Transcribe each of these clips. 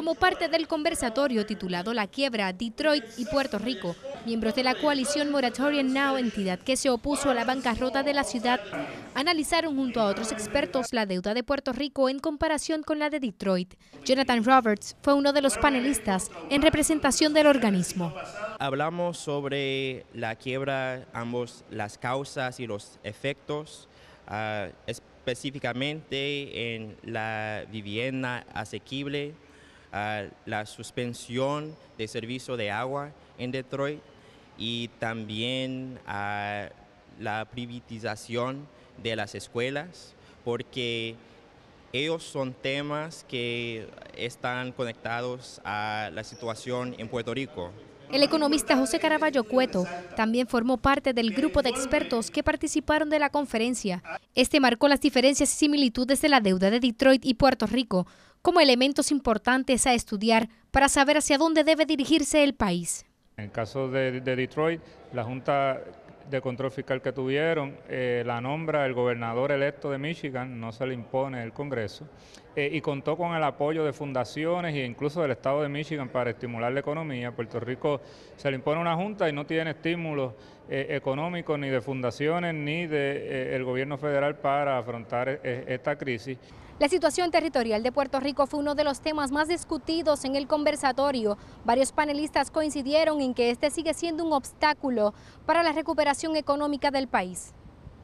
Como parte del conversatorio titulado La quiebra, Detroit y Puerto Rico, miembros de la coalición Moratorium Now, entidad que se opuso a la bancarrota de la ciudad, analizaron junto a otros expertos la deuda de Puerto Rico en comparación con la de Detroit. Jonathan Roberts fue uno de los panelistas en representación del organismo. Hablamos sobre la quiebra, ambos las causas y los efectos, uh, específicamente en la vivienda asequible, uh, la suspensión de servicio de agua en Detroit y también uh, la privatización de las escuelas, porque ellos son temas que están conectados a la situación en Puerto Rico. El economista José Caraballo Cueto también formó parte del grupo de expertos que participaron de la conferencia. Este marcó las diferencias y similitudes de la deuda de Detroit y Puerto Rico como elementos importantes a estudiar para saber hacia dónde debe dirigirse el país. En el caso de, de Detroit, la Junta de control fiscal que tuvieron, eh, la nombra el gobernador electo de Michigan, no se le impone el Congreso, eh, y contó con el apoyo de fundaciones e incluso del Estado de Michigan para estimular la economía. Puerto Rico se le impone una junta y no tiene estímulos eh, económicos ni de fundaciones ni del gobierno federal para afrontar esta crisis. La situación territorial de Puerto Rico fue uno de los temas más discutidos en el conversatorio. Varios panelistas coincidieron en que este sigue siendo un obstáculo para la recuperación económica del país.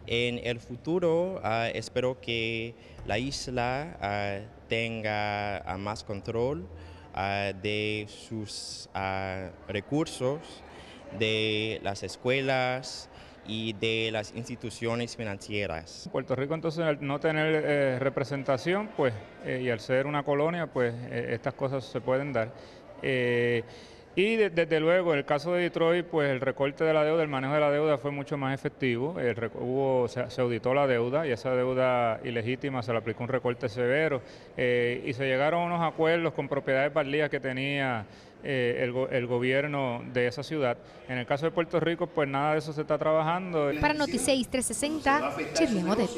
En el futuro uh, espero que la isla uh, tenga uh, más control de sus recursos, de las escuelas, y de las instituciones financieras. Puerto Rico entonces al no tener eh, representación pues, eh, y al ser una colonia pues eh, estas cosas se pueden dar. Y desde luego en el caso de Detroit pues el recorte de la deuda, el manejo de la deuda fue mucho más efectivo, hubo, se, auditó la deuda y esa deuda ilegítima se le aplicó un recorte severo y se llegaron unos acuerdos con propiedades baldías que tenía eh, el, el, gobierno de esa ciudad. En el caso de Puerto Rico, pues nada de eso se está trabajando. Para Noticias 360, Chirley Modet.